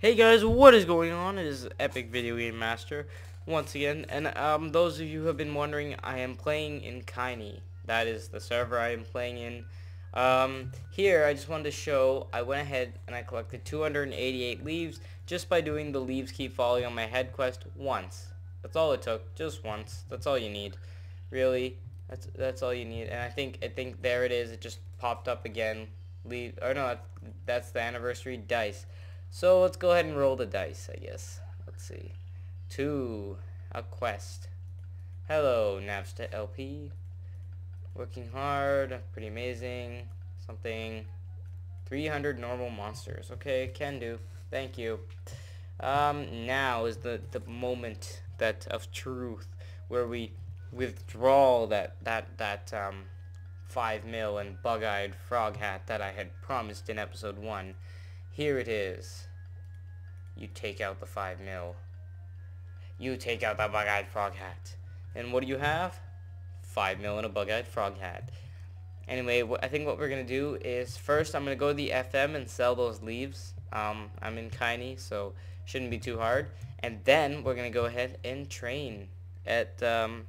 Hey guys, what is going on? It is Epic Video Game Master once again, and um, those of you who have been wondering, I am playing in Khaini. That is the server I am playing in. Um, here, I just wanted to show, I went ahead and I collected 288 leaves just by doing the leaves keep falling on my head quest once. That's all it took, just once. That's all you need, really. That's that's all you need, and I think I think there it is. It just popped up again. Leave, or no, that's the anniversary dice. So let's go ahead and roll the dice, I guess. Let's see. Two. A quest. Hello, Navsta LP. Working hard. Pretty amazing. Something. 300 normal monsters. Okay, can do. Thank you. Um, now is the, the moment that of truth where we withdraw that, that, that, um, 5 mil and bug-eyed frog hat that I had promised in episode 1. Here it is. You take out the 5 mil. You take out the bug-eyed frog hat. And what do you have? 5 mil and a bug-eyed frog hat. Anyway, I think what we're going to do is first I'm going to go to the FM and sell those leaves. Um, I'm in Khaini, so shouldn't be too hard. And then we're going to go ahead and train at, um,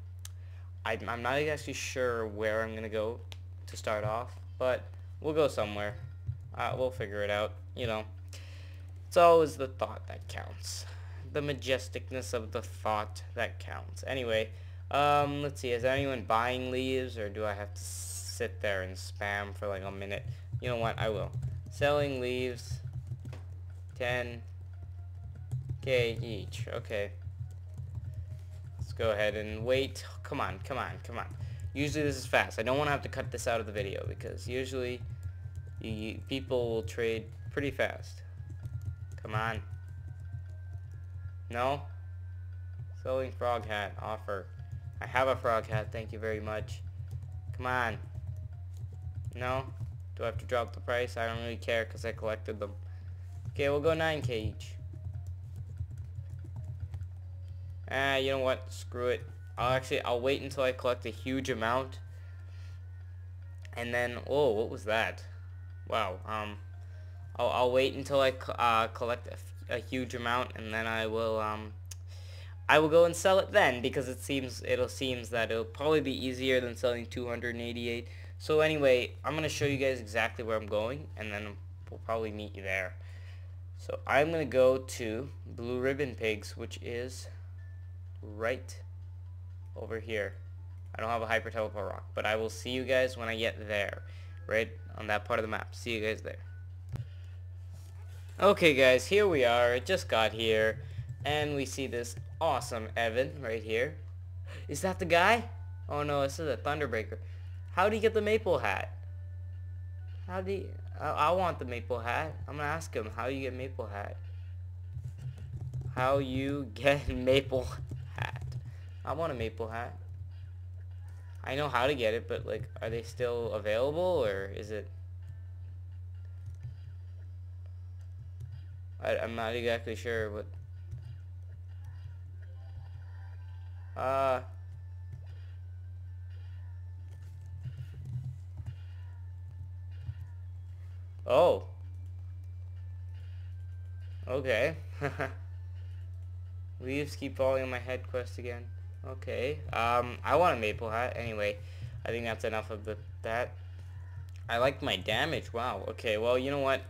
I, I'm not actually sure where I'm going to go to start off, but we'll go somewhere. Uh, we'll figure it out you know, it's always the thought that counts. The majesticness of the thought that counts. Anyway, um, let's see, is anyone buying leaves, or do I have to sit there and spam for like a minute? You know what, I will. Selling leaves, 10k each, okay. Let's go ahead and wait. Come on, come on, come on. Usually this is fast. I don't want to have to cut this out of the video, because usually you, people will trade pretty fast. Come on. No? Selling frog hat offer. I have a frog hat, thank you very much. Come on. No? Do I have to drop the price? I don't really care because I collected them. Okay, we'll go 9k each. Ah, you know what? Screw it. I'll actually, I'll wait until I collect a huge amount. And then, oh, what was that? Wow, um, I'll, I'll wait until I uh, collect a, huge amount and then I will um, I will go and sell it then because it seems it'll seems that it'll probably be easier than selling 288 so anyway I'm gonna show you guys exactly where I'm going and then we'll probably meet you there. So I'm gonna go to Blue Ribbon Pigs which is right over here. I don't have a hyper teleport rock but I will see you guys when I get there right on that part of the map see you guys there Okay guys, here we are. It just got here. And we see this awesome Evan right here. Is that the guy? Oh no, this is a Thunderbreaker. How do you get the maple hat? How do you... I, I want the maple hat. I'm gonna ask him, how you get maple hat? How you get maple hat? I want a maple hat. I know how to get it, but like, are they still available or is it... I, I'm not exactly sure what... Uh... Oh. Okay. Leaves keep falling on my head quest again. Okay. Um, I want a maple hat. Anyway, I think that's enough of the, that. I like my damage. Wow. Okay, well, you know what?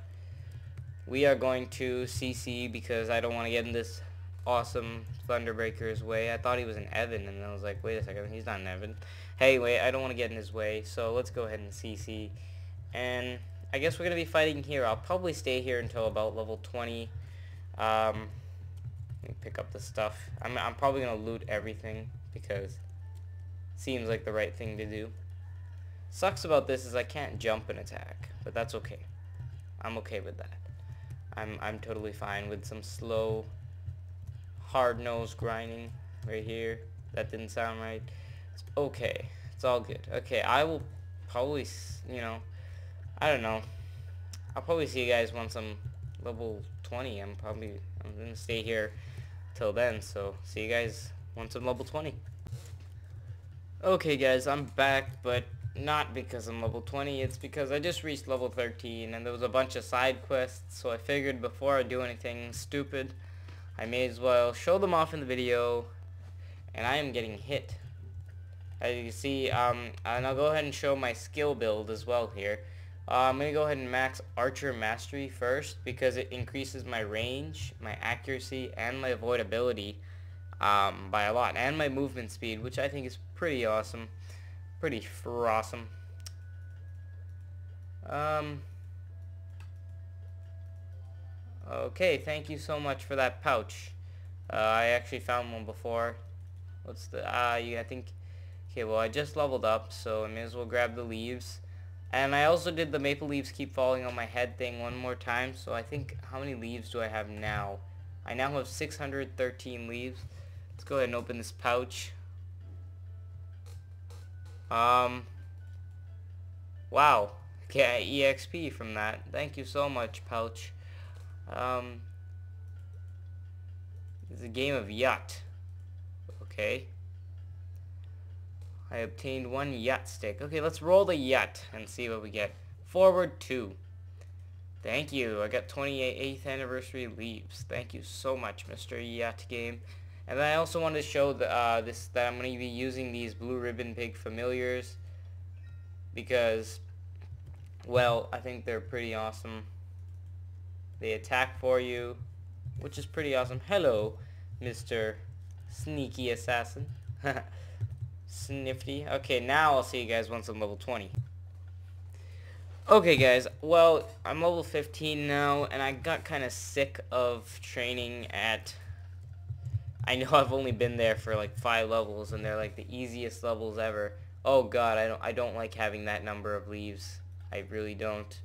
we are going to CC because I don't want to get in this awesome Thunderbreaker's way. I thought he was an Evan, and I was like, wait a second, he's not an Evan. Hey, wait, I don't want to get in his way, so let's go ahead and CC. And I guess we're going to be fighting here. I'll probably stay here until about level 20. Um, pick up the stuff. I'm, I'm probably going to loot everything because seems like the right thing to do. Sucks about this is I can't jump and attack, but that's okay. I'm okay with that. I'm, I'm totally fine with some slow, hard nose grinding right here. That didn't sound right. It's okay. It's all good. Okay, I will probably, you know, I don't know. I'll probably see you guys once I'm level 20. I'm probably, I'm to stay here till then. So, see you guys once I'm level 20. Okay, guys, I'm back, but not because I'm level 20, it's because I just reached level 13 and there was a bunch of side quests, so I figured before I do anything stupid, I may as well show them off in the video, and I am getting hit. As you can see, um, and I'll go ahead and show my skill build as well here. Uh, I'm going to go ahead and max Archer Mastery first because it increases my range, my accuracy, and my avoidability um, by a lot, and my movement speed, which I think is pretty awesome pretty awesome. Um, okay, thank you so much for that pouch. Uh, I actually found one before. What's the, uh, I think, okay, well, I just leveled up, so I may as well grab the leaves. And I also did the maple leaves keep falling on my head thing one more time, so I think, how many leaves do I have now? I now have 613 leaves. Let's go ahead and open this pouch. Um, wow. Get EXP from that. Thank you so much, Pouch. Um, it's a game of yacht. Okay. I obtained one yacht stick. Okay, let's roll the yacht and see what we get. Forward 2. Thank you. I got 28th anniversary leaves. Thank you so much, Mr. Yacht Game. And then I also wanted to show the, uh, this that I'm going to be using these blue ribbon pig familiars because, well, I think they're pretty awesome. They attack for you, which is pretty awesome. Hello, Mr. Sneaky Assassin. Snifty. Okay, now I'll see you guys once I'm level 20. Okay guys, well, I'm level 15 now, and I got kind of sick of training at I know I've only been there for like five levels and they're like the easiest levels ever. Oh god, I don't I don't like having that number of leaves. I really don't.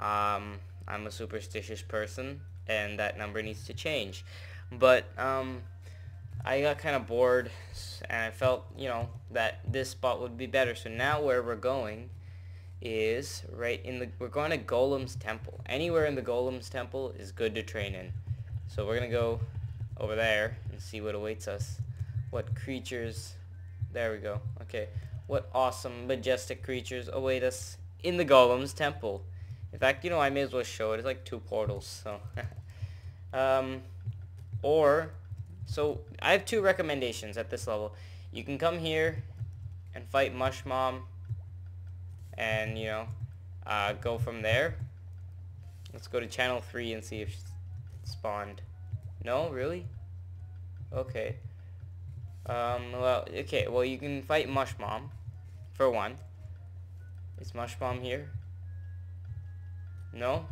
Um, I'm a superstitious person and that number needs to change. But um, I got kind of bored and I felt, you know, that this spot would be better. So now where we're going is right in the, we're going to Golem's Temple. Anywhere in the Golem's Temple is good to train in. So we're going to go over there and see what awaits us. What creatures... There we go. Okay. What awesome, majestic creatures await us in the Golem's Temple. In fact, you know, I may as well show it. It's like two portals, so... um, or... So, I have two recommendations at this level. You can come here and fight Mush Mom and, you know, uh, go from there. Let's go to channel 3 and see if she's spawned. No, really? Okay. Um, well, okay, well, you can fight Mush Mom, for one. Is Mush Mom here? No?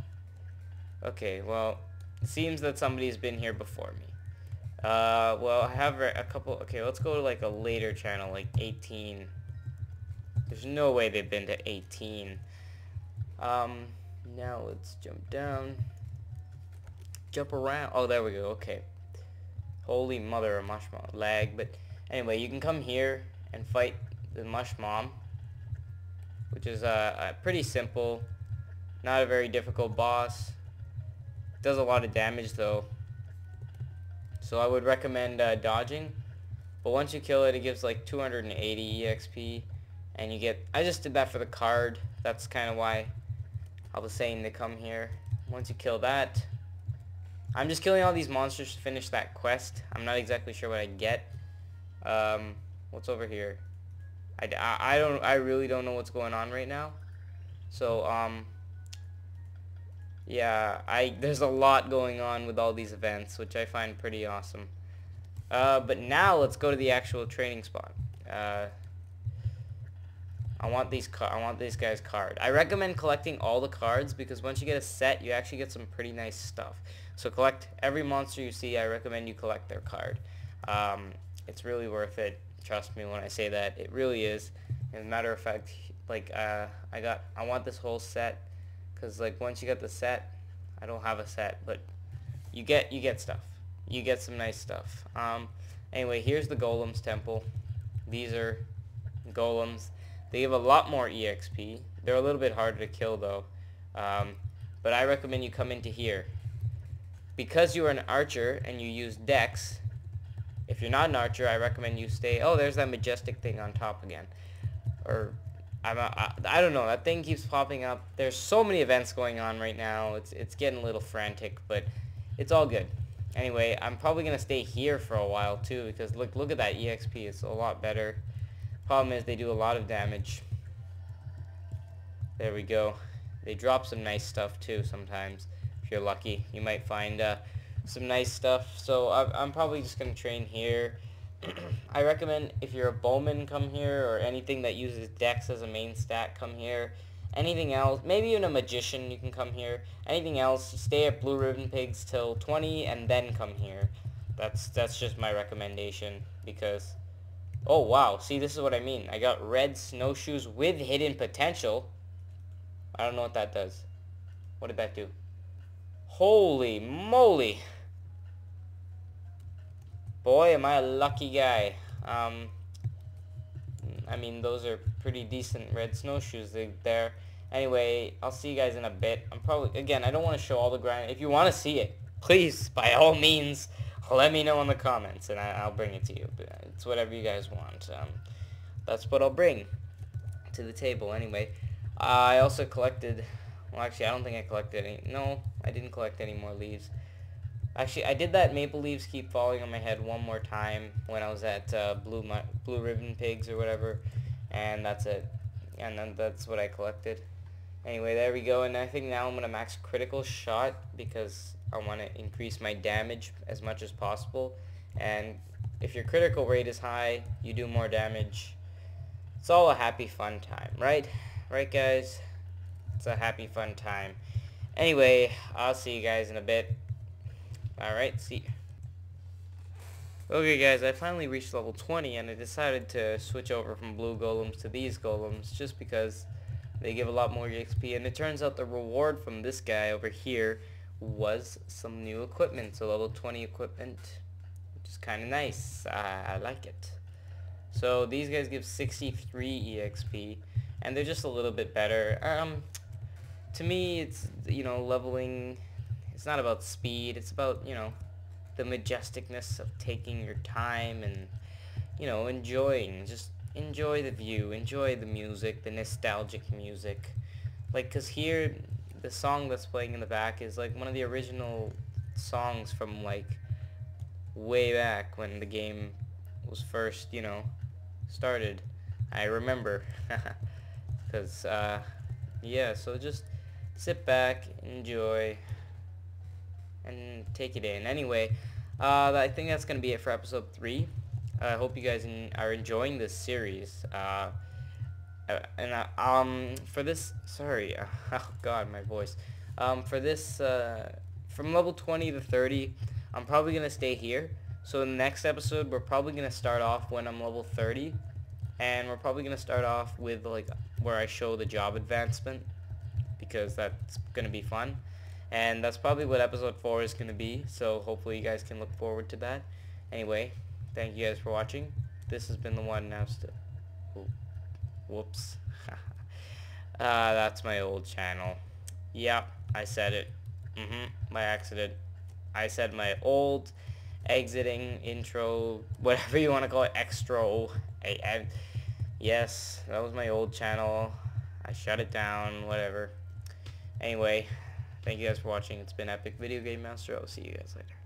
Okay, well, it seems that somebody's been here before me. Uh, well, I have a couple, okay, let's go to, like, a later channel, like 18. There's no way they've been to 18. Um, now let's jump down. Jump around. Oh, there we go. Okay. Holy mother of Mush Mom. Lag. But anyway, you can come here and fight the Mush Mom. Which is uh, uh, pretty simple. Not a very difficult boss. Does a lot of damage though. So I would recommend uh, dodging. But once you kill it, it gives like 280 EXP. And you get... I just did that for the card. That's kind of why I was saying to come here. Once you kill that, I'm just killing all these monsters to finish that quest. I'm not exactly sure what I get. Um, what's over here? I, I, I don't, I really don't know what's going on right now. So, um, yeah, I, there's a lot going on with all these events, which I find pretty awesome. Uh, but now let's go to the actual training spot. Uh, I want these I want these guys card. I recommend collecting all the cards because once you get a set, you actually get some pretty nice stuff. So collect every monster you see. I recommend you collect their card. Um, it's really worth it. Trust me when I say that. It really is. As a matter of fact, like uh, I got, I want this whole set because like once you get the set, I don't have a set, but you get you get stuff. You get some nice stuff. Um, anyway, here's the Golem's Temple. These are golems. They give a lot more EXP. They're a little bit harder to kill though. Um, but I recommend you come into here because you are an archer and you use dex, if you're not an archer, I recommend you stay... Oh, there's that majestic thing on top again. Or, I'm, I, don't know. That thing keeps popping up. There's so many events going on right now. It's it's getting a little frantic, but it's all good. Anyway, I'm probably gonna stay here for a while too because look look at that EXP. It's a lot better. Problem is they do a lot of damage. There we go. They drop some nice stuff too sometimes. If you're lucky, you might find uh, some nice stuff. So I'm, I'm probably just gonna train here. I recommend if you're a bowman, come here, or anything that uses dex as a main stat, come here. Anything else, maybe even a magician, you can come here. Anything else, stay at Blue Ribbon Pigs till 20 and then come here. That's that's just my recommendation because, oh wow, see this is what I mean. I got red snowshoes with hidden potential. I don't know what that does. What did that do? Holy moly. Boy, am I a lucky guy. Um, I mean, those are pretty decent red snowshoes there. Anyway, I'll see you guys in a bit. I'm probably, again, I don't want to show all the grind. If you want to see it, please, by all means, let me know in the comments, and I, will bring it to you. It's whatever you guys want. Um, that's what I'll bring to the table anyway. Uh, I also collected, well, actually, I don't think I collected any. No, I didn't collect any more leaves. Actually, I did that maple leaves keep falling on my head one more time when I was at uh, Blue Blue Ribbon Pigs or whatever, and that's it. And then that's what I collected. Anyway, there we go, and I think now I'm going to max critical shot because I want to increase my damage as much as possible. And if your critical rate is high, you do more damage. It's all a happy fun time, right? Right, guys? It's a happy fun time. Anyway, I'll see you guys in a bit. Alright, see. Okay guys, I finally reached level 20 and I decided to switch over from blue golems to these golems just because they give a lot more EXP and it turns out the reward from this guy over here was some new equipment, so level 20 equipment, which is kind of nice. I, I like it. So these guys give 63 EXP and they're just a little bit better. Um, to me, it's, you know, leveling it's not about speed. It's about, you know, the majesticness of taking your time and, you know, enjoying. Just enjoy the view. Enjoy the music, the nostalgic music. Like, because here, the song that's playing in the back is, like, one of the original songs from, like, way back when the game was first, you know, started. I remember. Because, uh, yeah, so just sit back, enjoy, and take it in. Anyway, uh, I think that's going to be it for episode 3. I hope you guys are enjoying this series. Uh, uh and uh, um, for this, sorry, oh god, my voice. Um, for this, uh, from level 20 to 30, I'm probably going to stay here. So in the next episode, we're probably going to start off when I'm level 30. And we're probably going to start off with like where I show the job advancement because that's going to be fun. And that's probably what episode 4 is going to be, so hopefully you guys can look forward to that. Anyway, thank you guys for watching. This has been the one now still. Whoops. uh, that's my old channel. Yep, I said it. Mm-hmm, by accident. I said my old exiting intro, whatever you want to call it, extra. I, I, yes, that was my old channel. I shut it down, whatever. Anyway, Thank you guys for watching. It's been Epic Video Game Master. I'll see you guys later.